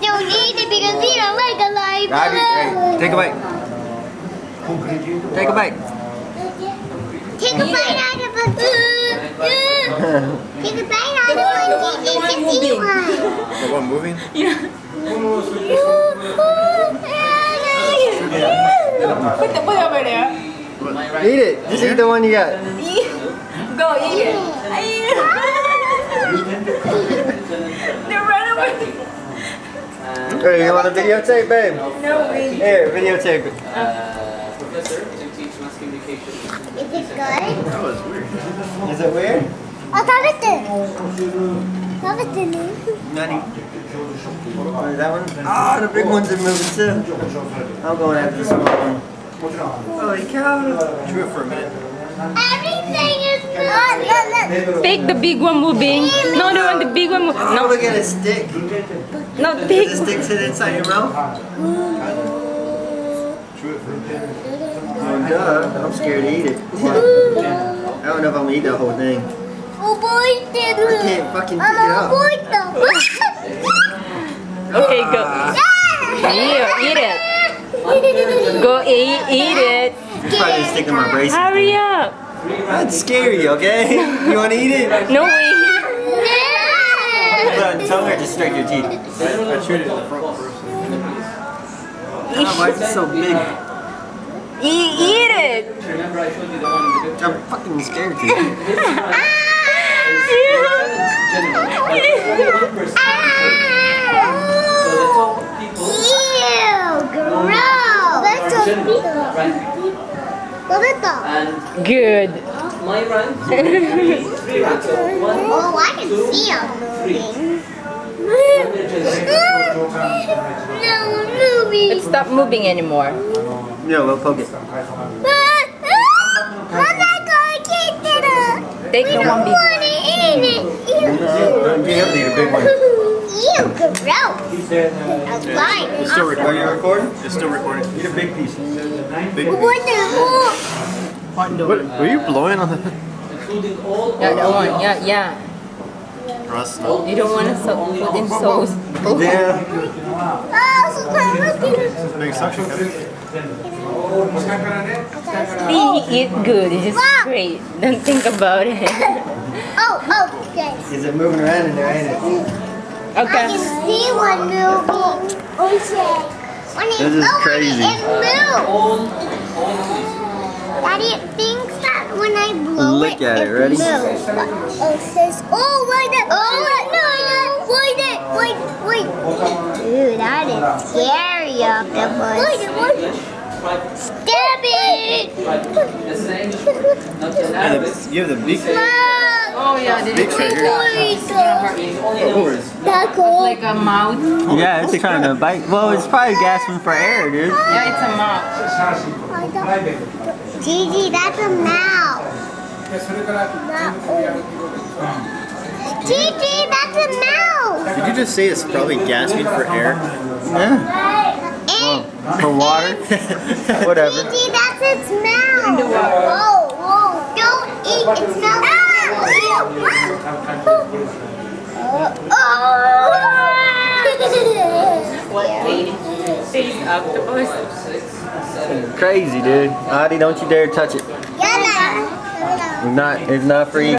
don't eat it because he don't like a live Robbie, hey, take a bite. Take a bite. Take a bite out of a Take a bite out of one. The one Just eat moving. one. The one moving? Yeah. Put the put it over there. Eat it. Just eat the one you got. Go eat it. Hey, you want a videotape, babe? No, we. Here, videotape it. Uh, professor to teach mass communication. Is it good? That was weird. Is it weird? I thought it did. It, didn't Nani. Oh, that one? Ah, the big ones are moving too. I'm going after the small one. Holy cow. Do it for a minute. Everything is good. Look, look. Take the big one moving. No, the one, the big one. Move. Oh, No, look at it stick. no, the big. Does it stick to the inside of your mouth? Oh, duh. I'm scared to eat it. I don't know if I'm gonna eat the whole thing. Oh boy, did I can't fucking pick it Oh up. boy. Okay, go. Eat, eat it. Go eat, eat it. It's probably gonna stick to my braces. Hurry up. That's scary, okay? You wanna eat it? No way. Put it on your tongue or just straight your teeth? I chewed it in the front first. why is it so big? Eat, eat it. I showed you the one in the picture? I'm fucking scared to. One person. So the top people Ew, gross. That's are a general, big. right? Look at that. And Good. my rank, three, three ranks. So one, Oh, I can see them moving. no moving. Let's stop moving anymore. Yeah, we'll focus. it. I'm not gonna keep it. Take We the don't one big. want to eat it. Ew. You have to eat a big one. Ew, gross. A slime. It's still recording. Are you recording? It's still recording. Eat a big piece. Big What the What, were you blowing on the including all Yeah, that one. Yeah, yeah. Rust? You don't want to so put in sauce. Yeah. Oh, so gross. Big suction cup. See, eat good. It's just great. Don't think about it. Oh, oh, okay. Is it moving around in there, ain't it? I Okay. can see one moving. Oh, shit. When it, This is oh, crazy. When it moves. all, all of these. Daddy, it thinks that when I blow Look it, at it, ready? moves. Oh, it says, oh, wait, that, oh, wait, wait, wait, wait, wait. Dude, that is scary octopus. Wait, wait. Stab it! The same, not in Arabic. You have the big. Oh yeah, this Big is. It's. Uh, that's cool. like a mouth. Yeah, it's trying to bite. Well, it's probably gasping for air, dude. Yeah, it's a mouth. Gigi, that's a mouse. Gigi, that's a mouse. Did you just say it's probably gasping for air? Yeah. And For water? Whatever. Gigi, that's its mouth. Whoa, whoa, don't eat its mouth. Face octopus. Crazy, dude. Adi, don't you dare touch it. It's not, it's not free.